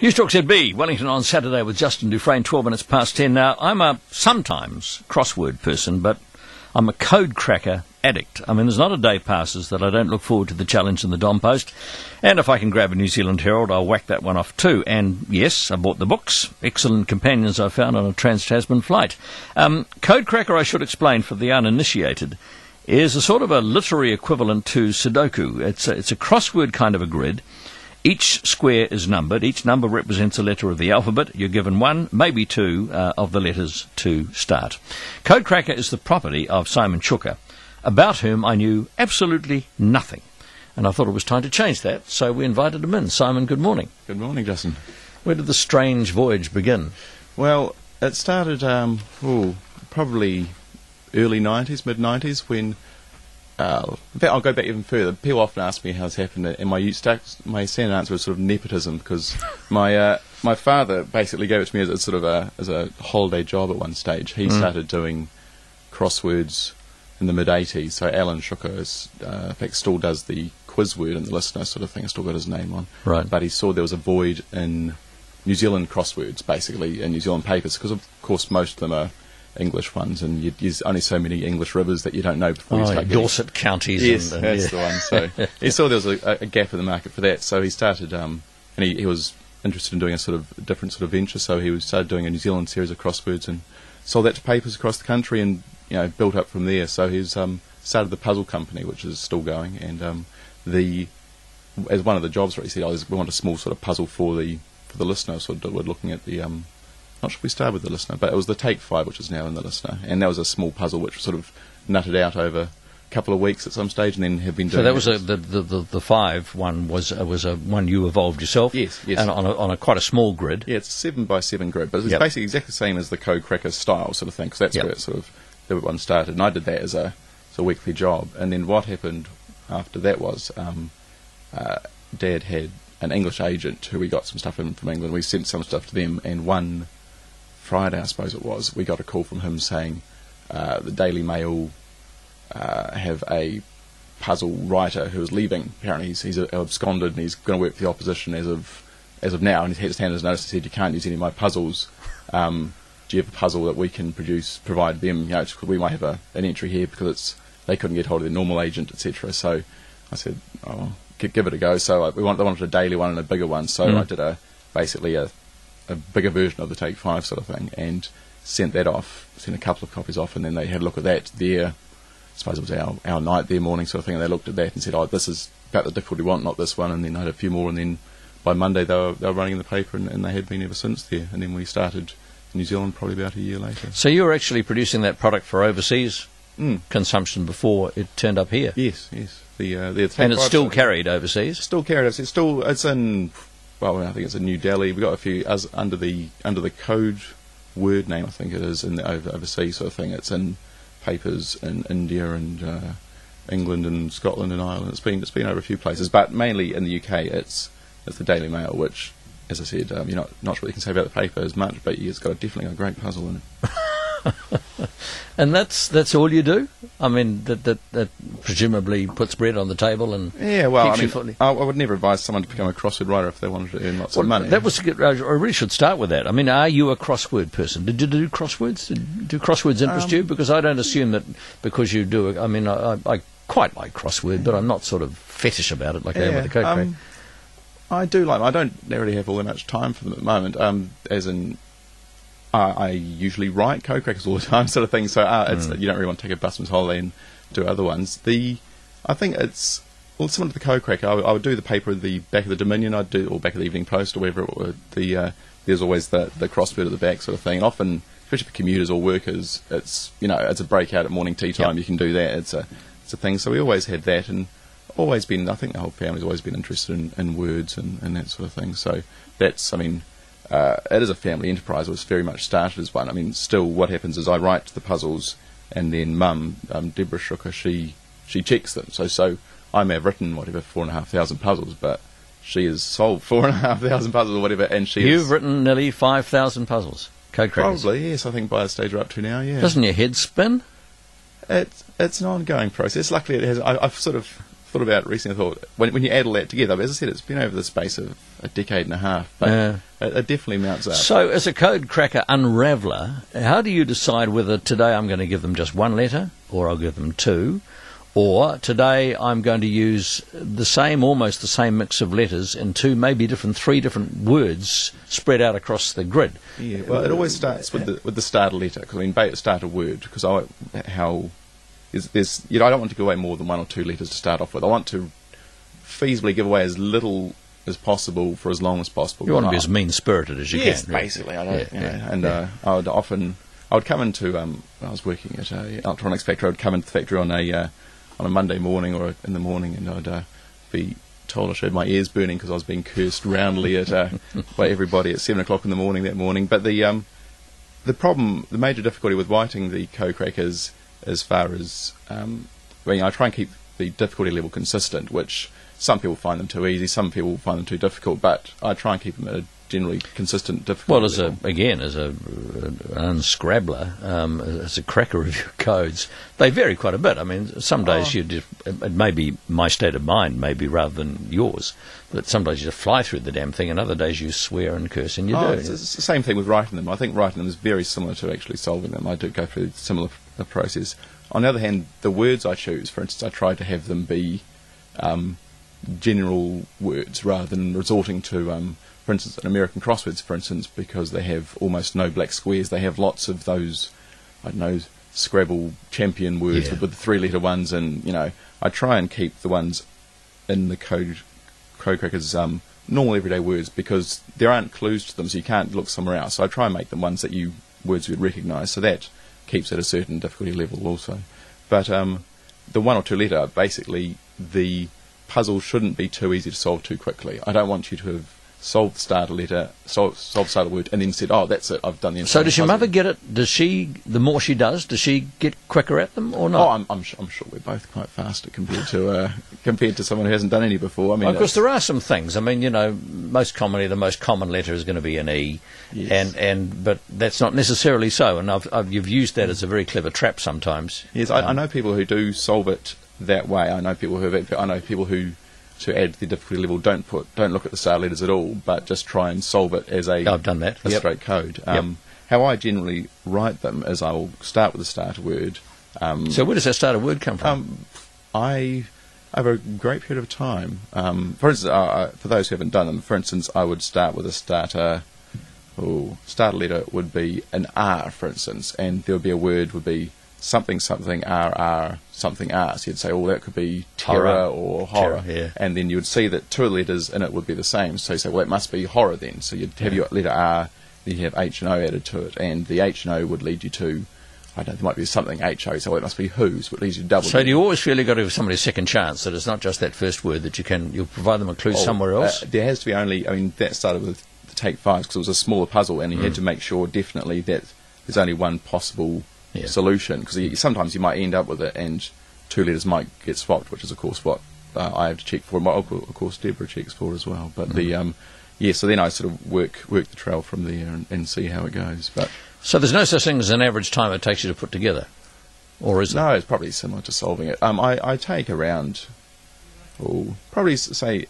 Newstalk ZB, Wellington on Saturday with Justin DuFresne, 12 minutes past 10. Now, I'm a sometimes crossword person, but I'm a code cracker addict. I mean, there's not a day passes that I don't look forward to the challenge in the Dom Post. And if I can grab a New Zealand Herald, I'll whack that one off too. And yes, I bought the books. Excellent companions I found on a Trans Tasman flight. Um, code cracker, I should explain for the uninitiated, is a sort of a literary equivalent to Sudoku. It's a, it's a crossword kind of a grid. Each square is numbered. Each number represents a letter of the alphabet. You're given one, maybe two, uh, of the letters to start. Codecracker is the property of Simon Shuker, about whom I knew absolutely nothing. And I thought it was time to change that, so we invited him in. Simon, good morning. Good morning, Justin. Where did the strange voyage begin? Well, it started um, ooh, probably early 90s, mid 90s, when uh, in fact, I'll go back even further. People often ask me how this happened, and my my standard answer was sort of nepotism because my uh, my father basically gave it to me as a sort of a as a holiday job at one stage. He mm. started doing crosswords in the mid '80s. So Alan Shuker, is, uh, in fact, still does the quiz word in the listener sort of thing. I still got his name on. Right. But he saw there was a void in New Zealand crosswords, basically in New Zealand papers, because of course most of them are English ones, and you, there's only so many English rivers that you don't know before oh, you start Dorset counties. Yes, and, that's yeah. the one. So he saw there was a, a, gap in the market for that, so he started, um, and he, he, was interested in doing a sort of different sort of venture. So he started doing a New Zealand series of crosswords and sold that to papers across the country, and you know built up from there. So he's um, started the puzzle company, which is still going, and um, the as one of the jobs, where he said, oh, we want a small sort of puzzle for the for the listener. So we're looking at the um, not sure if we started with the listener, but it was the take five, which is now in the listener, and that was a small puzzle which was sort of nutted out over a couple of weeks at some stage, and then have been doing. So that was a, the, the, the the five one was uh, was a one you evolved yourself. Yes, yes, and on a, on a quite a small grid. Yeah, it's seven by seven grid, but it's Yep. basically exactly the same as the Code Cracker style sort of thing, because that's Yep. where it sort of the one started, and I did that as a as a weekly job, and then what happened after that was um, uh, Dad had an English agent who we got some stuff in from England. We sent some stuff to them, and one Friday, I suppose it was, we got a call from him saying uh, the Daily Mail uh, have a puzzle writer who is leaving. Apparently, he's, he's absconded and he's going to work for the opposition as of as of now. And he just handed us notice and said, "You can't use any of my puzzles. Um, do you have a puzzle that we can produce, provide them? You know, we might have a, an entry here because it's they couldn't get hold of their normal agent, etc." So I said, "Oh, gi- give it a go." So uh, we want, they wanted a daily one and a bigger one. So Mm. I did a basically a a bigger version of the Take Five sort of thing, and sent that off. Sent a couple of copies off, and then they had a look at that. Their, I suppose it was our, our night, their morning sort of thing. And they looked at that and said, "Oh, this is about the difficulty we want, not this one." And then I had a few more, and then by Monday they were, they were running in the paper, and, and they had been ever since there. And then we started in New Zealand probably about a year later. So you were actually producing that product for overseas Mm. consumption before it turned up here, Yes, yes. The uh, the and it's still carried overseas. still carried. It's still it's in well, I think it's in New Delhi. We've got a few as under the under the code word name. I think it is in the over, overseas sort of thing. It's in papers in India and uh, England and Scotland and Ireland. It's been it's been over a few places, but mainly in the UK. It's it's the Daily Mail, which. As I said, um, you're not not sure what you can say about the paper as much, but it's got definitely a great puzzle in it. And that's that's all you do. I mean, that that, that presumably puts bread on the table and Yeah, well, I mean, I, I would never advise someone to become a crossword writer if they wanted to earn lots Well, of money. That was good- I really should start with that. I mean, are you a crossword person? Did you do crosswords? Did, do crosswords interest Um, you? Because I don't assume that because you do. I mean, I, I, quite like crossword, but I'm not sort of fetish about it like I am with the code um, I do like them. I don't really have all that much time for them at the moment. Um, as in, I, I usually write code crackers all the time, sort of thing. So uh, it's, Mm. you don't really want to take a busman's holiday and do other ones. The I think it's well similar to the code cracker. I, would- I would do the paper at the back of the Dominion. I'd do or back of the Evening Post or would, the uh, there's always the the crossword at the back, sort of thing. Often, especially for commuters or workers, it's you know it's a breakout at morning tea time. Yep. You can do that. It's a it's a thing. So we always had that and always been. I think the whole family's always been interested in, in words and, and that sort of thing. So that's. I mean, uh, it is a family enterprise. It was very much started as one. I mean, still, what happens is I write the puzzles, and then Mum, um, Deborah Shuker, she she checks them. So so I may have written whatever four and a half thousand puzzles, but she has solved four and a half thousand puzzles or whatever, and she You've written nearly five thousand puzzles. Code crackers. probably yes. I think by the stage we're up to now, yeah. Doesn't your head spin? It's it's an ongoing process. Luckily, it has. I, I've sort of thought about recently. I thought when, when you add all that together, as I said, it's been over the space of a decade and a half, but Yeah. it, it definitely mounts up. So, as a code cracker unraveler, how do you decide whether today I'm going to give them just one letter, or I'll give them two, or today I'm going to use the same, almost the same mix of letters in two, maybe different, three different words spread out across the grid? Yeah, well, it always starts with the with the starter letter. 'cause I mean, start a word because I how is there's you know I don't want to give away more than one or two letters to start off with. I want to feasibly give away as little as possible for as long as possible. You want to be as mean spirited as you yes, can. really. basically. I don't, Yeah, you know, yeah, and yeah. uh, I would often I would come into um, when I was working at a electronics factory. I would come into the factory on a uh, on a Monday morning or in the morning, and I'd uh, be told I should have my ears burning because I was being cursed roundly at uh, by everybody at seven o'clock in the morning that morning. But the um, the problem, the major difficulty with writing the code crackers, as far as um, I mean, I try and keep the difficulty level consistent, which some people find them too easy, some people find them too difficult, but I try and keep them at a generally consistent difficulty. Well, as a again, as a an unscrabbler, um, as a cracker of your codes, they vary quite a bit. I mean, some days Oh. you just, it may be my state of mind, maybe rather than yours. But some days you just fly through the damn thing, and other days you swear and curse, and you Oh, do. it's, it's the same thing with writing them. I think writing them is very similar to actually solving them. I do go through similar a process. On the other hand, the words I choose, for instance, I try to have them be um, general words rather than resorting to, um, for instance, an American crosswords, for instance, because they have almost no black squares. They have lots of those, I don't know, Scrabble champion words Yeah. with, the three-letter ones, and you know, I try and keep the ones in the code code crackers um, normal everyday words because there aren't clues to them, so you can't look somewhere else. So I try and make them ones that you words you would recognise. So that keeps at a certain difficulty level also. But um, the one or two letter, basically, the puzzle shouldn't be too easy to solve too quickly. I don't want you to have solved the starter letter, solved, solved starter word, and then said, "Oh, that's it. I've done the." so does your mother get it? Does she? The more she does, does she get quicker at them or not? Oh, I'm, I'm, sure, I'm sure we're both quite fast compared to uh, compared to someone who hasn't done any before. I mean, Of course, there are some things. I mean, you know, most commonly the most common letter is going to be an E, Yes. and and but that's not necessarily so. And I've, I've you've used that as a very clever trap sometimes. Yes, I, I Um, know people who do solve it that way. I know people who have, I know people who, to add to the difficulty level, don't put don't look at the star letters at all, but just try and solve it as a, I've done that. a Yep. straight code. Um, How I generally write them is I will start with a starter word. Um, So where does that starter word come from? um, I over a great period of time. Um, for instance, uh, for those who haven't done them, for instance, I would start with a starter. Oh, starter letter would be an R, for instance, and there would be a word would be something something R R something R. So you'd say, oh, that could be terror Horror. or horror, Terror, yeah. and then you would see that two letters in it would be the same. So you say, well, it must be horror then. So you'd have your letter R, then you have H and O added to it, and the H and O would lead you to. I don't know, there might be something H O, so it must be who's, which leads you to double. so do you always you've got to give somebody a second chance? That it's not just that first word that you can you'll provide them a clue Oh, somewhere else. Uh, there has to be only. I mean, that started with the take five because it was a smaller puzzle, and you Mm. had to make sure definitely that there's only one possible Yeah. solution because sometimes you might end up with it, and two letters might get swapped, which is of course what uh, I have to check for. what, Of course, Deborah checks for as well. But Mm. the um, yeah, so then I sort of work work the trail from there and, and see how it goes. But so there's no such thing as an average time it takes you to put together, or is it? no, it's probably similar to solving it. Um, I, I take around, oh, probably say,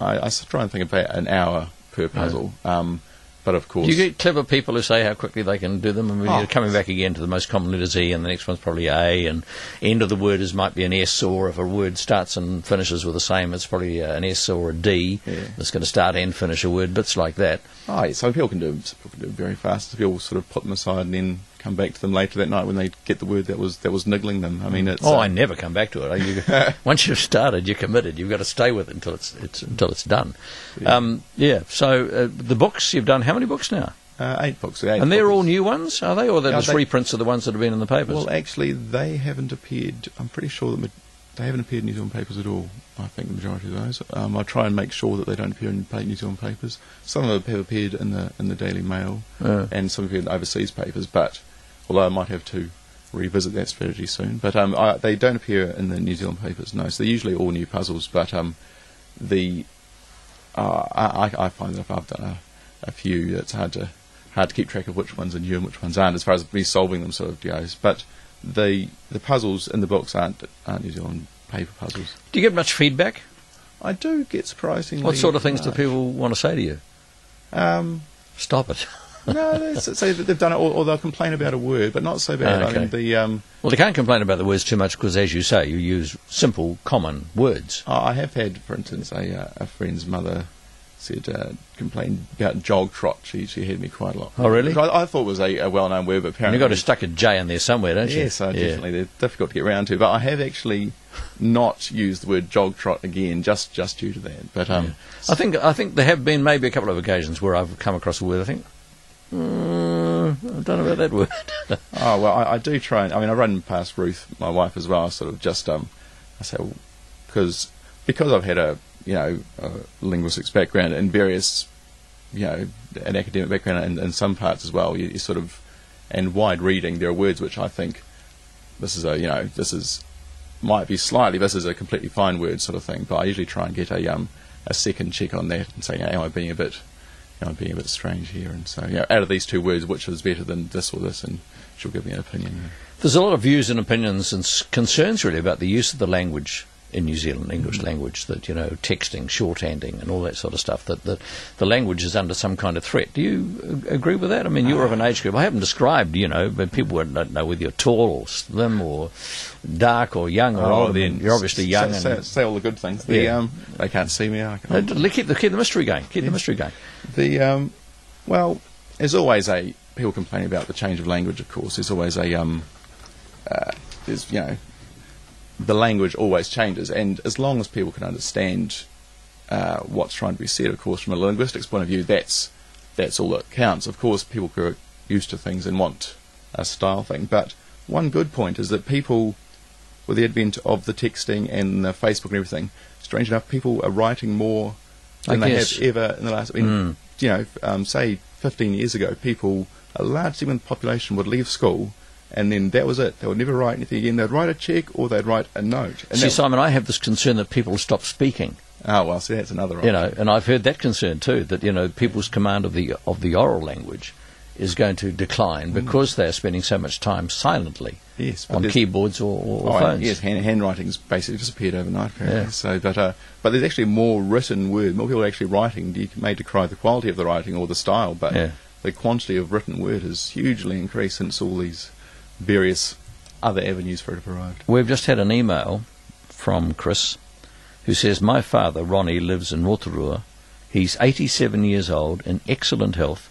I try and think about an hour per puzzle. Um, but of course, Do you get clever people who say how quickly they can do them? I mean, Oh. you're coming back again to the most common letters E, and the next one's probably A, and end of the word is might be an S, or if a word starts and finishes with the same, it's probably uh, an S or a D. Yeah. That's going to start and finish a word, bits like that. oh, yeah, so people can do people can do it very fast. People sort of put them aside and then come back to them later that night when they get the word that was that was niggling them. I mean, it's Oh, uh, I never come back to it. You, once you've started, you're committed. You've got to stay with it until it's, it's until it's done. Yeah. Um, yeah. So uh, the books you've done. How many books now? uh, eight books, eight and they're all new ones, are they, or they're just they- reprints of the ones that have been in the papers? Well, actually, they haven't appeared. I'm pretty sure that they haven't appeared in New Zealand papers at all. I think the majority of those. Um, I try and make sure that they don't appear in New Zealand papers. Some of them have appeared in the in the Daily Mail, Yeah. and some appeared in overseas papers. But although I might have to revisit that strategy soon, but um, I, they don't appear in the New Zealand papers. No, so they're usually all new puzzles. But um, the uh, I, I- find that if I've done a, a few, it's hard to hard to keep track of which ones are new and which ones aren't, as far as me solving them sort of goes. But the the puzzles in the books aren't aren't New Zealand paper puzzles. Do you get much feedback? I do get surprisingly. What sort of things do people want to say to you? Um, Stop it. No, they say that they've done it, or, or they'll complain about a word, but not so bad. Ah, I mean, the um, Well, they can't complain about the words too much because, as you say, you use simple, common words. I have had, for instance, a, uh, a friend's mother said uh, complained about jog trot. She she heard me quite a lot. Oh, really? I, I thought was a, a well-known word, but apparently you've got to stuck a J in there somewhere, don't you? Yes, Yeah. definitely. They're difficult to get around to. But I have actually not used the word jog trot again, just just due to that. But um, I think I think there have been maybe a couple of occasions where I've come across a word. I think mm, I don't know about that word. oh well, I, I do try. and I mean, I run past Ruth, my wife, as well. I sort of just um, I say because because I've had a you know a linguistics background and various you know an academic background and, in some parts as well. You, you sort of and wide reading. There are words which I think this is a you know this is might be slightly this is a completely fine word sort of thing. But I usually try and get a um a second check on that and say, am I being a bit am I being a bit strange here? And so you know, out of these two words, which is better than this or this? And she'll give me an opinion. There's a lot of views and opinions and concerns really about the use of the language in New Zealand, English Mm. language, that, you know, texting, shorthanding and all that sort of stuff, that, that the language is under some kind of threat. Do you agree with that? I mean, you're of an age group. I haven't described, you know, but people don't know whether you're tall or slim or dark or young or old. I mean, you're obviously young. Say, and, say, say all the good things. The, Yeah. um, they can't see me. I can, d- keep, the, keep the mystery going. Keep the mystery going. the um, well, there's always a people complain about the change of language. Of course, there's always a um, uh, there's you know, the language always changes, and as long as people can understand uh, what's trying to be said, of course, from a linguistics point of view, that's that's all that counts. Of course, people grow used to things and want a style thing. But one good point is that people, with the advent of the texting and the Facebook and everything, strange enough, people are writing more I than they guess. have ever in the last. I mean, Mm. you know, um, say 15 years ago, people, a large segment of the population would leave school. And then that was it. They would never write anything again. They'd write a check or they'd write a note. And See, Simon, I have this concern that people stop speaking. oh well, see, that's another. You know, and I've heard that concern too. That you know, people's command of the of the oral language is going to decline because they are spending so much time silently yes, on keyboards or, or, Oh, phones. yes, hand, handwriting's basically disappeared overnight. Apparently. Yeah. So, but uh, but there's actually more written word. More people are actually writing. You may decry the quality of the writing or the style, but Yeah. the quantity of written word has hugely increased since all these various other avenues for it have arrived. We've just had an email from Chris who says, My father, Ronnie, lives in Rotorua. He's 87 years old, in excellent health,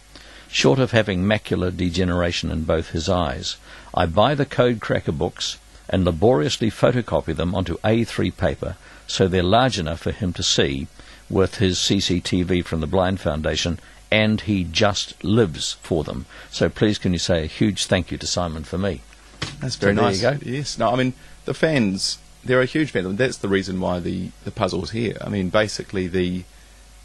short of having macular degeneration in both his eyes. I buy the Code Cracker books and laboriously photocopy them onto A3 paper so they're large enough for him to see with his CCTV from the Blind Foundation, and he just lives for them. So please, can you say a huge thank you to Simon for me? That's So very there nice. you go. Yes. No, I mean the fans. They're a huge fan. That's the reason why the the puzzle's here. I mean, basically the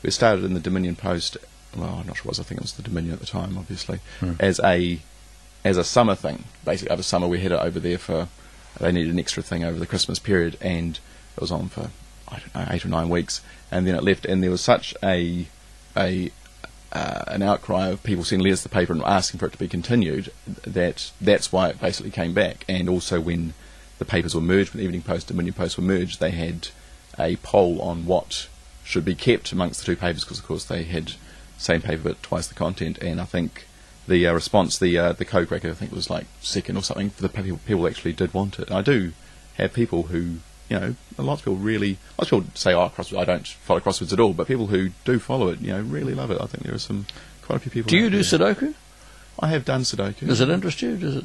it started in the Dominion Post. Well, I'm not sure what it was. I think it was the Dominion at the time, obviously, Hmm. as a as a summer thing. Basically, over summer we had it over there for. They needed an extra thing over the Christmas period, and it was on for I don't know eight or nine weeks, and then it left. And there was such a a uh, an outcry of people sending letters to the paper and asking for it to be continued, that that's why it basically came back. And also when the papers were merged, when the Evening Post and Dominion Post were merged, they had a poll on what should be kept amongst the two papers, because of course they had same paper but twice the content. And I think the uh, response, the uh, the code cracker, I think was like second or something. For the people, people actually did want it. And I do have people who. You know, lots of people really. Lots of people say, "Oh, crosswords." I don't follow crosswords at all, but people who do follow it, you know, really love it. I think there are some quite a few people. Do you do there. Sudoku? I have done Sudoku. Does it interest you? Does it?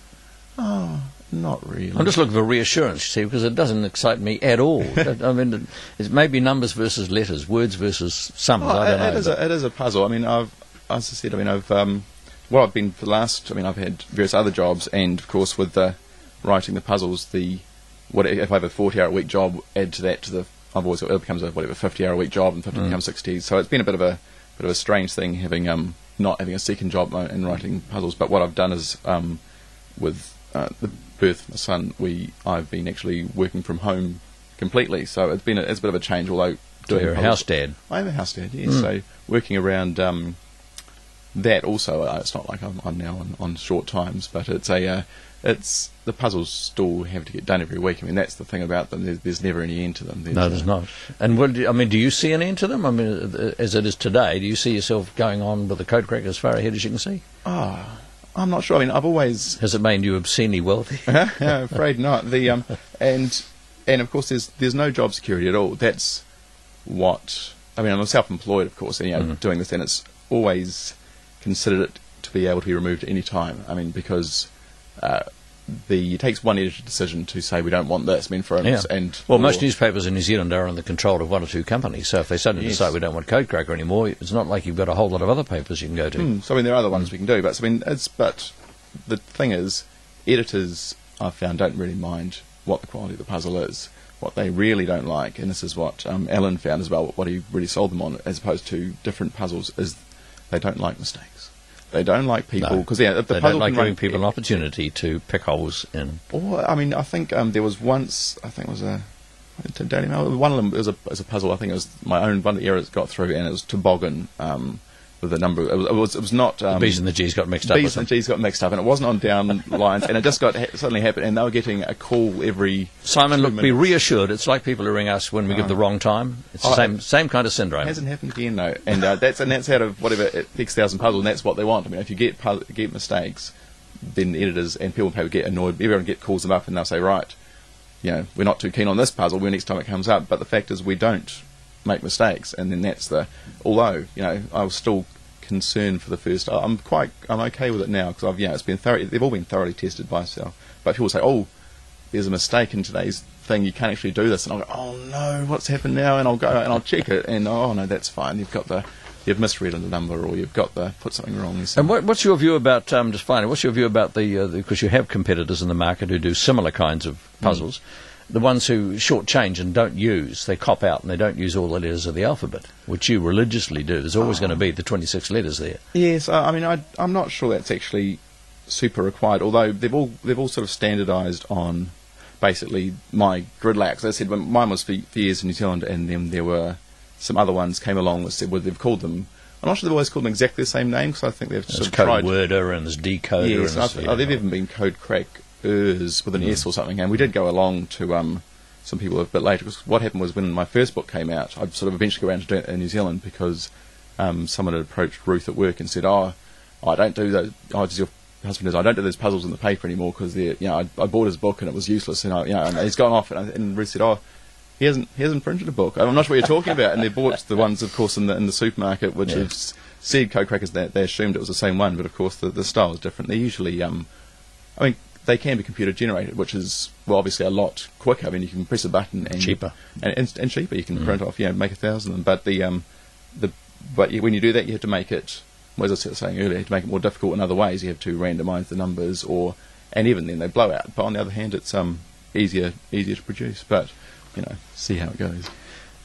Oh, not really. I'm just looking for reassurance, you see, because it doesn't excite me at all. I mean, it- it's maybe numbers versus letters, words versus sums. Oh, I don't it- it know. is a, it is a puzzle. I mean, I've, as I said, I mean, I've, um, well, I've been for the last. I mean, I've had various other jobs, and of course, with the writing the puzzles, the what if I have a forty-hour a week job, add to that to the. I've always it becomes a whatever fifty-hour a week job, and fifty Mm. becomes sixty. So it's been a bit of a bit of a strange thing having um not having a second job uh, and writing puzzles. But what I've done is um with uh, the birth of my son, we I've been actually working from home completely. So it's been a, it's a bit of a change, although doing you're a house dad. I am a house dad, yes. Mm. So working around um, that also, uh, it's not like I'm, I'm now on, on short times, but it's a, uh, it's the puzzles still have to get done every week. I mean, that's the thing about them. There's, there's never any end to them. no, there's not. And what do you, I mean, do you see an end to them? I mean, uh, as it is today, do you see yourself going on with the code crack as far ahead as you can see? Ah, I'm not sure. I mean, I've always Has it made you obscenely wealthy? I'm afraid not. The um, and and of course, there's there's no job security at all. That's what I mean. I'm self-employed, of course, and you know, Mm-hmm. doing this, and it's always considered it to be able to be removed at any time. I mean, because uh, the it takes one editor decision to say we don't want this. I mean, for Yeah. and Well, most newspapers in New Zealand are under the control of one or two companies. So if they suddenly Yes. decide we don't want Code Cracker anymore, it's not like you've got a whole lot of other papers you can go to. Hmm, so I mean, there are other ones we can do, but I mean, it's but the thing is, editors I've found don't really mind what the quality of the puzzle is. What they really don't like, and this is what um, Alan found as well, what he really sold them on, as opposed to different puzzles, is they don't like mistakes. They don't like people No. because yeah, the they don't like giving people an opportunity to pick holes in. Or I mean, I think um, there was once. I think it was a Daily Mail. One of them was a, was a puzzle. I think it was my own one of the errors got through, and it was toboggan um, with a number. It was it was, it was not um, the B's and the G's got mixed up B's and G's got mixed up, and it wasn't on down lines, and it just got suddenly happened, and they were getting a call every. Simon, look, be reassured. It's like people who ring us when we give the wrong time. It's the Oh, same it- same kind of syndrome. Hasn't happened again though, and uh, that's and that's out of whatever uh, X thousand puzzle, and that's what they want. I mean, if you get get mistakes, then the editors and people paper get annoyed. Everyone get calls them up, and they'll say, right, you know, we're not too keen on this puzzle. When next time it comes up, but the fact is we don't make mistakes, and then that's the. Although you know, I was still concerned for the first. I'm quite. I'm okay with it now because I've yeah, it's been thorough. They've all been thoroughly tested by itself. But people say, oh, there's a mistake in today's thing. You can't actually do this, and I'll go, oh no, what's happened now? And I'll go and I'll check it, and oh no, that's fine. You've got the. You've misread the number, or you've got the put something wrong. And what, what's your view about um, just finally? What's your view about the uh, because you have competitors in the market who do similar kinds of puzzles, the ones who shortchange and don't use, they cop out and they don't use all the letters of the alphabet, which you religiously do. There's always going to be the 26 letters there. Yes, I, I mean, I, I'm not sure that's actually super required. Although they've all they've all sort of standardised on basically my grid layout. 'Cause I said when mine was for, for years in New Zealand, and then there were some other ones came along that said well they've called them. I'm not sure they've always called them exactly the same name because I think they've There's sort of code tried. worder and there's decoder. Yes, and there's, oh, they've even been code crackers with an S or something, and we did go along to um, some people a bit later. Because what happened was when my first book came out, I sort of eventually got around to it in New Zealand because um, someone had approached Ruth at work and said, "Oh, I don't do those. Oh, does your husband is I don't do those puzzles in the paper anymore because they, you know, I, I bought his book and it was useless, and I, you know, and he's gone off." And, I, and Ruth said, "Oh." He hasn't. He hasn't printed a book. I'm not sure what you're talking about. And they bought the ones, of course, in the in the supermarket, which Yeah. have s- said code crackers. They, they assumed it was the same one, but of course the the style is different. They're usually um, I mean, they can be computer generated, which is well, obviously a lot quicker. I mean, you can press a button and Cheaper. and, and, and cheaper. You can print off, you know, make a thousand of them. But the um, the but you, when you do that, you have to make it. Well, as I was saying earlier, to make it more difficult in other ways, you have to randomize the numbers, or and even then they blow out. But on the other hand, it's um easier easier to produce. But you know, see how it goes.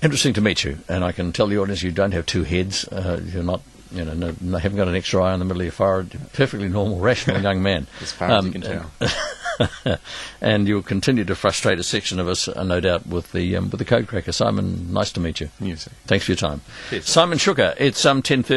Interesting to meet you, and I can tell the audience you don't have two heads. Uh, you're not, you know, no, no, haven't got an extra eye in the middle of your forehead. Perfectly normal, rational young man. As far as you Um, can tell. and you'll continue to frustrate a section of us, uh, no doubt, with the um, with the code cracker. Simon, nice to meet you. Thanks for your time. Cheers. Simon Shuker, it's um ten thirty.